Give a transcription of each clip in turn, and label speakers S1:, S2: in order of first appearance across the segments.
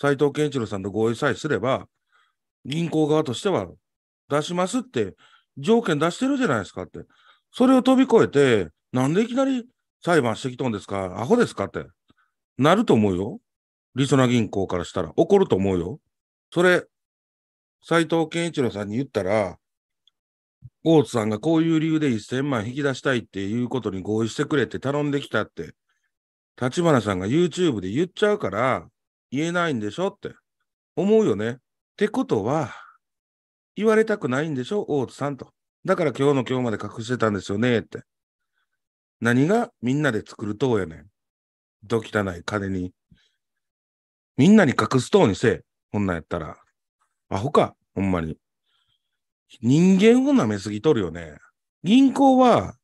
S1: 斉藤健一郎さんと合意さえすれば、銀行側としては出しますって条件出してるじゃないですかって。それを飛び越えて、なんでいきなり裁判してきとんですか？アホですかって。なると思うよ。りそな銀行からしたら。怒ると思うよ。それ、斉藤健一郎さんに言ったら、大津さんがこういう理由で1000万引き出したいっていうことに合意してくれって頼んできたって、立花さんが YouTube で言っちゃうから、言えないんでしょって思うよね。ってことは、言われたくないんでしょ？大津さんと。だから今日の今日まで隠してたんですよねって。何がみんなで作る塔やねん。ど汚い金に。みんなに隠す塔にせえ。こんなんやったら。アホか、ほんまに。人間を舐めすぎとるよね。銀行は、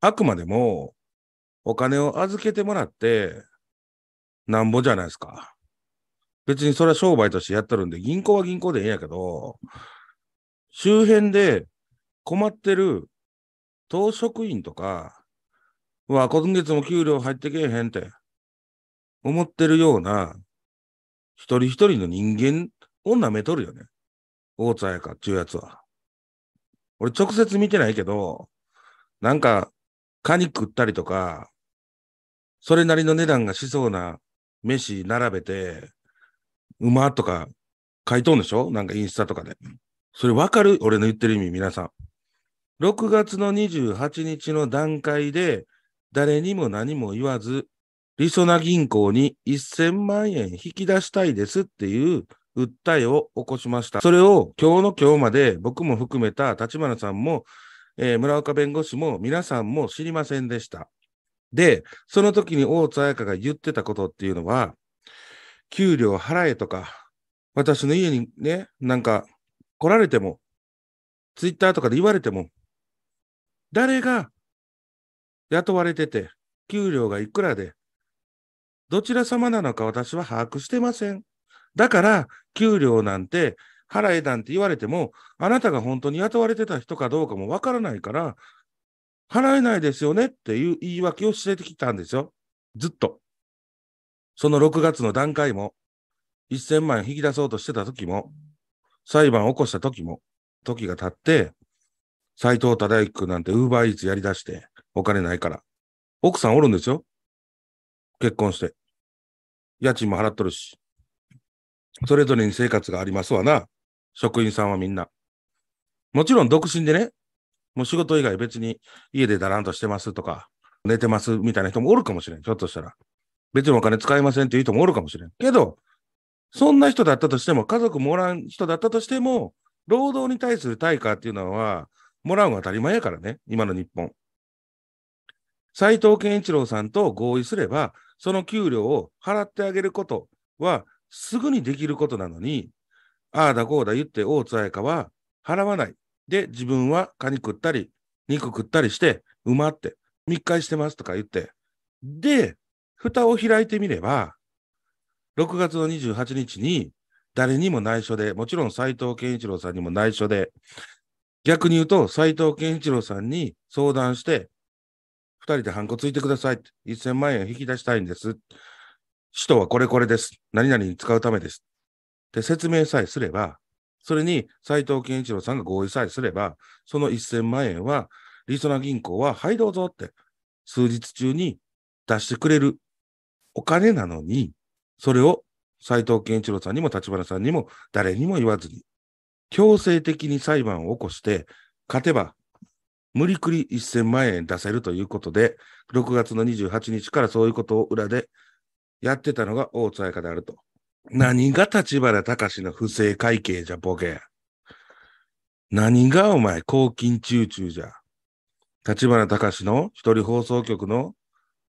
S1: あくまでも、お金を預けてもらって、なんぼじゃないですか。別にそれは商売としてやっとるんで、銀行は銀行でええんやけど、周辺で困ってる党職員とかは、今月も給料入ってけえへんって思ってるような、一人一人の人間を舐めとるよね。大津彩香っていうやつは。俺直接見てないけど、なんか、カニ食ったりとか、それなりの値段がしそうな飯並べて、馬とか書いとんでしょ？なんかインスタとかで。それわかる？俺の言ってる意味、皆さん。6月の28日の段階で、誰にも何も言わず、りそな銀行に1000万円引き出したいですっていう訴えを起こしました。それを今日の今日まで僕も含めた立花さんも、えー、村岡弁護士も皆さんも知りませんでした。で、その時に大津彩香が言ってたことっていうのは、給料払えとか、私の家にね、なんか来られても、ツイッターとかで言われても、誰が雇われてて、給料がいくらで、どちら様なのか私は把握してません。だから、給料なんて、払えなんて言われても、あなたが本当に雇われてた人かどうかもわからないから、払えないですよねっていう言い訳をしてきたんですよ。ずっと。その6月の段階も、1000万引き出そうとしてた時も、裁判を起こした時も、時が経って、斎藤忠之なんてウーバーイーツやり出して、お金ないから。奥さんおるんですよ。結婚して。家賃も払っとるし。それぞれに生活がありますわな。職員さんはみんな。もちろん独身でね、もう仕事以外別に家でだらんとしてますとか、寝てますみたいな人もおるかもしれん。ひょっとしたら。別にお金使いませんっていう人もおるかもしれん。けど、そんな人だったとしても、家族もらん人だったとしても、労働に対する対価っていうのは、もらうのは当たり前やからね、今の日本。斉藤健一郎さんと合意すれば、その給料を払ってあげることはすぐにできることなのに、ああだこうだ言って大津彩香は払わない。で、自分はカニ食ったり、肉食ったりして、馬って、密会してますとか言って。で、蓋を開いてみれば、6月の28日に、誰にも内緒で、もちろん斎藤健一郎さんにも内緒で、逆に言うと、斎藤健一郎さんに相談して、二人でハンコついてください。1000万円引き出したいんです。使途はこれこれです。何々に使うためです。って説明さえすれば、それに斉藤健一郎さんが合意さえすれば、その1000万円は、リソナ銀行は、はいどうぞって、数日中に出してくれるお金なのに、それを斉藤健一郎さんにも立花さんにも誰にも言わずに、強制的に裁判を起こして、勝てば無理くり1000万円出せるということで、6月の28日からそういうことを裏でやってたのが大津彩香であると。何が立花隆の不正会計じゃ、ボケ。何がお前、公金中中じゃ。立花隆の一人放送局の、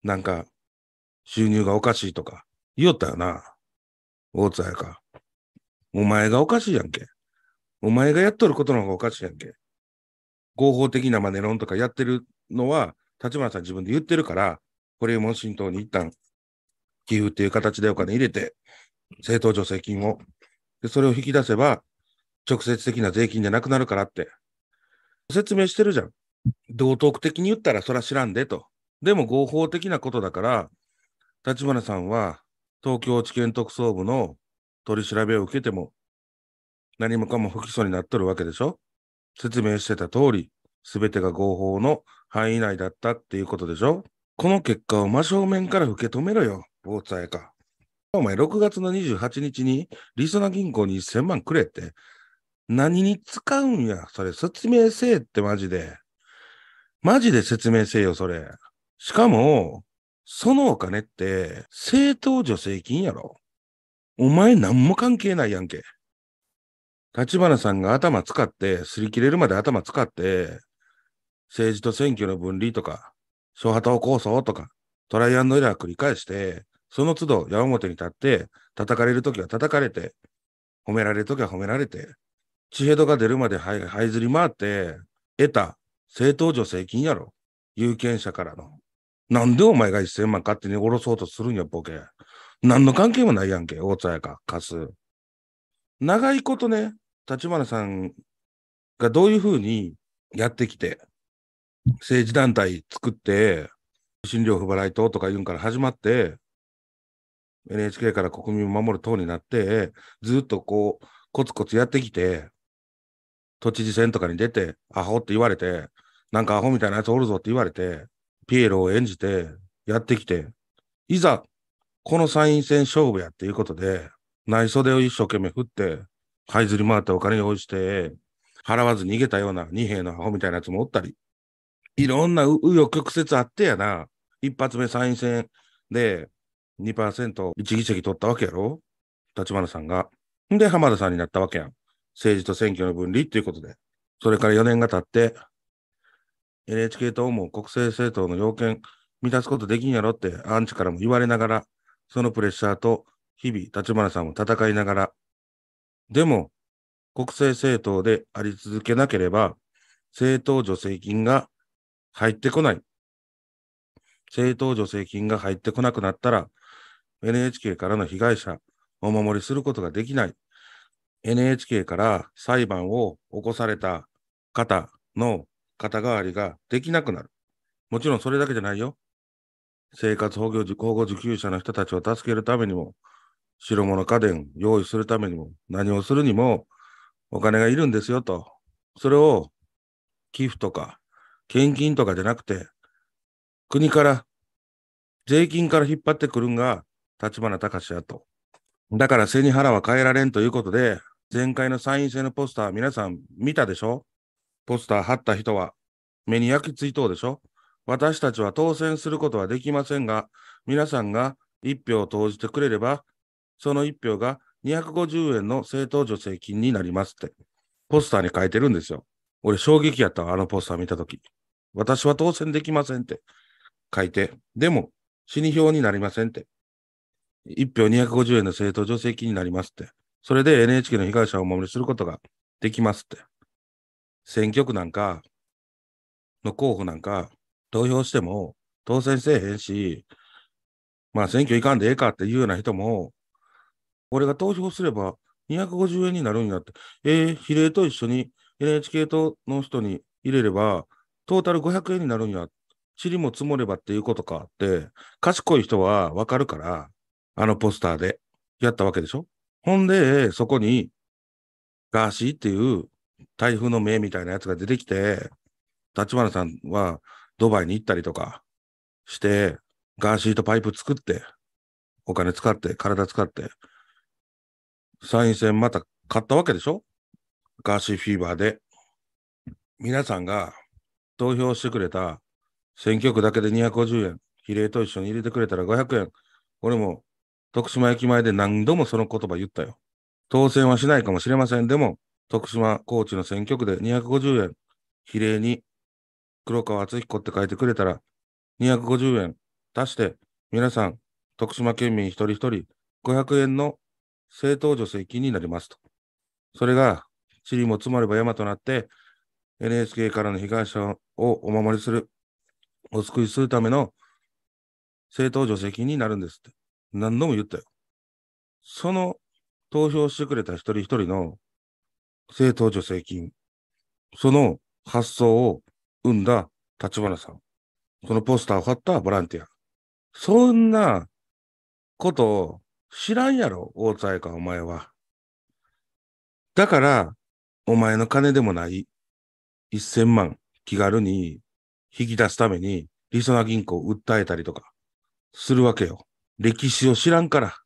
S1: なんか、収入がおかしいとか、言おったよな。大津彩香。お前がおかしいやんけ。お前がやっとることの方がおかしいやんけ。合法的なマネロンとかやってるのは、立花さん自分で言ってるから、これも浸透に一旦寄付っていう形でお金入れて、政党助成金を。で、それを引き出せば、直接的な税金じゃなくなるからって。説明してるじゃん。道徳的に言ったらそら知らんでと。でも合法的なことだから、立花さんは東京地検特捜部の取り調べを受けても、何もかも不起訴になっとるわけでしょ説明してた通り、すべてが合法の範囲内だったっていうことでしょこの結果を真正面から受け止めろよ、大津彩か。お前、6月の28日に、リソナ銀行に1000万くれって、何に使うんや、それ、説明せえってマジで。マジで説明せえよ、それ。しかも、そのお金って、政党助成金やろ。お前何も関係ないやんけ。立花さんが頭使って、擦り切れるまで頭使って、政治と選挙の分離とか、小波党構想とか、トライアンドエラー繰り返して、その都度矢面に立って、叩かれるときは叩かれて、褒められるときは褒められて、地ヘドが出るまで這いずり回って、得た政党助成金やろ。有権者からの。なんでお前が1000万勝手に下ろそうとするんや、ボケ。何の関係もないやんけ、大津やか、貸す。長いことね、立花さんがどういうふうにやってきて、政治団体作って、診療不払い党とか言うんから始まって、NHK から国民を守る党になって、ずっとこう、コツコツやってきて、都知事選とかに出て、アホって言われて、なんかアホみたいなやつおるぞって言われて、ピエロを演じてやってきて、いざ、この参院選勝負やっていうことで、内袖を一生懸命振って、這いずり回ってお金に応じて、払わず逃げたような二兵のアホみたいなやつもおったり、いろんな紆余曲折あってやな、一発目参院選で2%、1議席取ったわけやろ？立花さんが。んで、浜田さんになったわけやん。政治と選挙の分離っていうことで。それから4年が経って、NHK 党も国政政党の要件満たすことできんやろってアンチからも言われながら、そのプレッシャーと日々立花さんも戦いながら、でも国政政党であり続けなければ、政党助成金が入ってこない。政党助成金が入ってこなくなったら、NHK からの被害者、お守りすることができない。NHK から裁判を起こされた方の肩代わりができなくなる。もちろんそれだけじゃないよ。生活保護受給者の人たちを助けるためにも、白物家電用意するためにも、何をするにもお金がいるんですよと。それを寄付とか献金とかじゃなくて、国から税金から引っ張ってくるんが立花隆やと。だから背に腹は変えられんということで、前回の参院選のポスター皆さん見たでしょ？ポスター貼った人は目に焼き付いとうでしょ？私たちは当選することはできませんが、皆さんが一票を投じてくれれば、その一票が250円の政党助成金になりますって、ポスターに書いてるんですよ。俺衝撃やったわ、あのポスター見たとき。私は当選できませんって書いて、でも死に票になりませんって。一票250円の政党助成金になりますって。それで NHK の被害者をお守りすることができますって。選挙区なんかの候補なんか投票しても当選せえへんし、まあ選挙いかんでええかっていうような人も、俺が投票すれば250円になるんやって、えー、比例と一緒に NHK 党の人に入れれば、トータル500円になるんや。塵も積もればっていうことかって、賢い人はわかるから、あのポスターでやったわけでしょ？ほんで、そこに、ガーシーっていう台風の目みたいなやつが出てきて、立花さんはドバイに行ったりとかして、ガーシーとパイプ作って、お金使って、体使って、参院選また買ったわけでしょ？ガーシーフィーバーで。皆さんが投票してくれた選挙区だけで250円、比例と一緒に入れてくれたら500円。俺も徳島駅前で何度もその言葉言ったよ。当選はしないかもしれません。でも、徳島高知の選挙区で250円、比例に黒川敦彦って書いてくれたら、250円足して、皆さん、徳島県民一人一人500円の政党助成金になりますと。それが、塵も積もれば山となって、NHK からの被害者をお守りする、お救いするための政党助成金になるんですって。何度も言ったよ。その投票してくれた一人一人の政党助成金、その発想を生んだ立花さん、そのポスターを貼ったボランティア。そんなことを知らんやろ、大津愛か、お前は。だから、お前の金でもない1000万気軽に引き出すために、りそな銀行を訴えたりとかするわけよ。歴史を知らんから。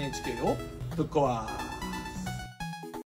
S2: NHK をぶっ壊